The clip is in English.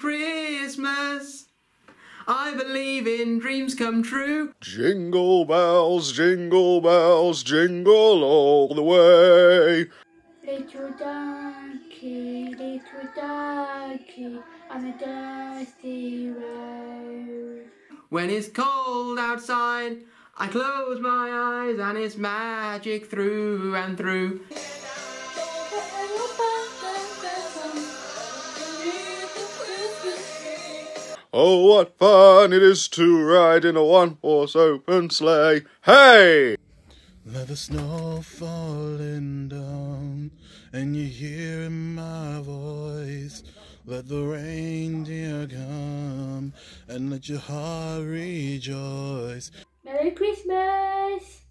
Christmas. I believe in dreams come true. Jingle bells, jingle bells, jingle all the way. Little donkey, little donkey, on a dusty road. When it's cold outside, I close my eyes and it's magic through and through. Oh, what fun it is to ride in a one horse open sleigh. Hey! Let the snow falling down, and you hear my voice. Let the reindeer come, and let your heart rejoice. Merry Christmas!